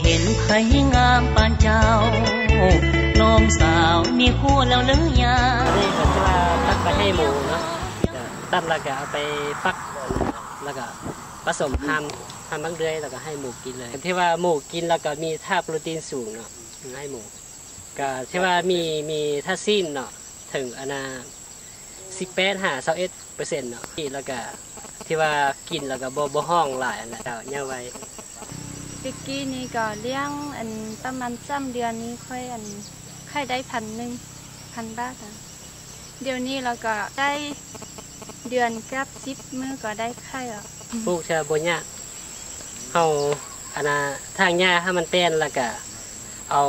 เห็นไผงามปานเจ้า น้องสาวมีคู่แล้วหรือยังนี่ก็คือว่าตักไปให้หมูเนาะตัดแล้วก็เอาไปฟักแล้วก็ผสมทำทำบางเดือยแล้วก็ให้หมูกินเลยที่ว่าหมูกินแล้วก็มีท่าโปรตีนสูงเนาะให้หมูก็ที่ว่ามีมีท่าซีนเนาะถึงอนาสิบแปดหาเซเอ็ดเปอร์เซ็นต์เนาะที่แล้วก็ที่ว่ากินแล้วก็บ่บ่ห้องหลายอันนะเจ้าเนี่ยไว้ ปิกกี้นี่ก็เลี้ยงอันประมาณซ้ำเดือนนี้ค่อยอันค่อยได้พันหนึ่งพันบาทอะเดี๋ยวนี้เราก็ได้เดือนกับสิบมื้อก็ได้ไข่อะปลูกเชอบ่ยากเฮาอันน่ะทางหญ้าให้มันเต้นแล้วก็เอา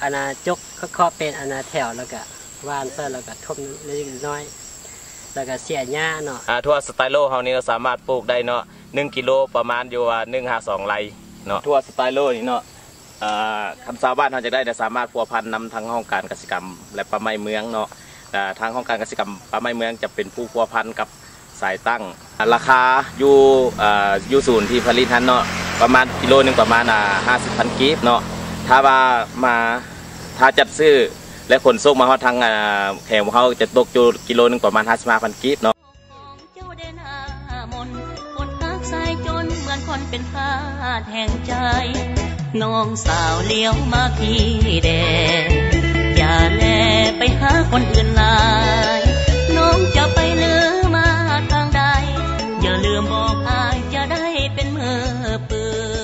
อันน่ะจกเคาะๆเป็นอันน่ะแถวแล้วก็วานซะแล้วก็ทบเล็กๆน้อยๆแล้วก็เสียหญ้าเนาะอ่าทั่วสไตโลเฮานี่เราสามารถปลูกได้เนาะ1กิโลประมาณอยู่ว่า152ไร่ เนาะทั่วสไตโลนี่เนาะอ่าคำสาวบ้านเฮาจะได้แต่สามารถพัวพันนำทางห้องการเกษตรกรรม และป่าไม้เมืองเนาะอ่าทางห้องการเกษตรกรรมป่าไม้เมืองจะเป็นผู้พัวพันกับสายตั้งอ่าราคาอยู่อ่าอยู่ศูนย์ที่ผลิตทันเนาะประมาณกิโลหนึงประมาณอ่า50พันกีบเนาะถ้าว่ามาถ้าจัดซื้อและขนส่งมาฮอดทางอ่าแขวของเฮาจะตกอยู่กิโลหนึงประมาณ55พันกีบเนาะของเจ้าได้หน้าม สายจนเหมือนคนเป็นทาสแห่งใจ น้องสาวเลี้ยวมาพี่แดงอย่าแลไปหาคนอื่นลาย น้องจะไปเลือมาทางใด อย่าลืมบอกอายจะได้เป็นมือปืน